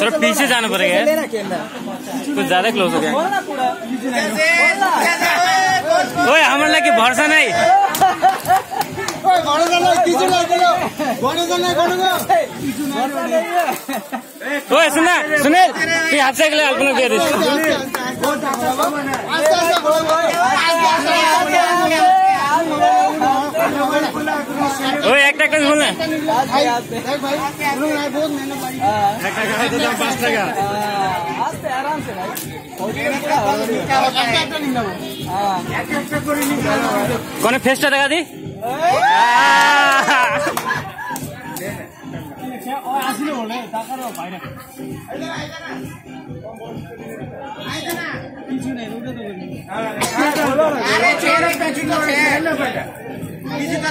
थोड़ा पीछे जाना पड़ेगा कुछ ज़्यादा क्लोज हो गया। ओए हमारे लगे भरोसा नहीं। ओए, सुना सुनील हाथ से अगले अल्पना दे दे ওই ট্রাক্টর বলে। পাঁচ কোন ফেসটা দেখা দি? আসলে বলে টাকার বাইরে কিছু নেই রোডে তো কিছু তো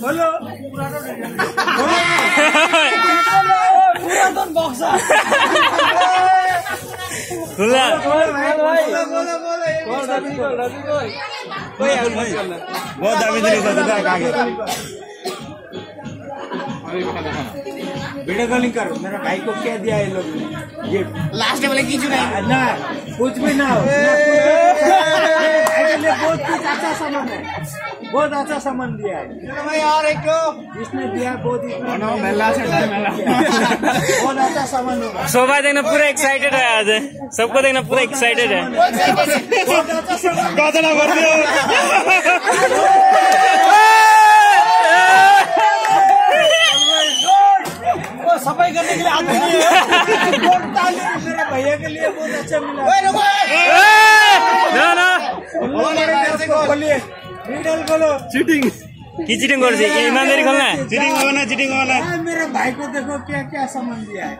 बोलो पूरा तो खुला। बोलो बोलो बोलो बहुत दामी जिनिस छ दादा आगे। वीडियो कॉलिंग करो। मेरा भाई को क्या दिया है लोग। ये लास्ट में बोले कीचू नहीं ना कुछ भी ना हो। ना कुछ मेरे भाई के लिए बहुत कुछ अच्छा सामान है। बहुत अच्छा सामान दिया है। भाई और एक जिसने दिया बहुत मेला बहुत अच्छा सामान होगा शोभा देखना पूरा एक्साइटेड है आज। सबको देखना पूरा एक्साइटेड है। बहुत अच्छा कतडा भरिदियो वो सफ़ाई करने के लिए आते है। बहुत ताली मेरे भैया के लिए बहुत अच्छा मिला। না না बोलिए। वीडियो बोलो चिटिङ কি চিটিং করছি ইমানদারি খোল না चिटिङ हो न चिटिङ हो न हाँ, मेरे भाई को देखो क्या क्या सामान दिया है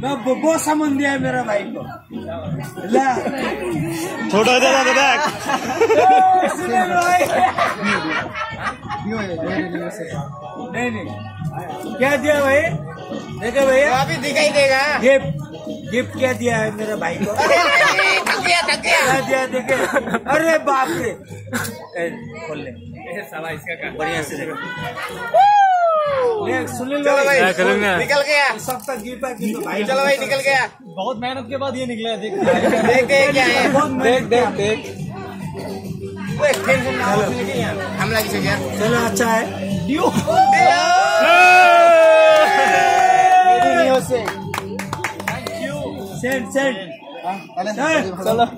मैं वो वो सामान दिया है मेरा भाई को ला छोटो छ दादा सुनील भाई नहीं नहीं क्या दिया भाई देखो भैया अभी दिखाई देगा गिफ्ट गिफ्ट क्या दिया है मेरे भाई को? थक गया थक गया क्या। दिया देखे? अरे बाप रे। खोल ले। बढ़िया से देखो। सुनील भाई। निकल गया। सबका गिफ्ट है कि भाई चलो भाई निकल गया। बहुत मेहनत के बाद ये निकला देख। देख के क्या है। देख देख हो यहाँ हमला गया? चलो अच्छा है। sen sen. Sen. Salah.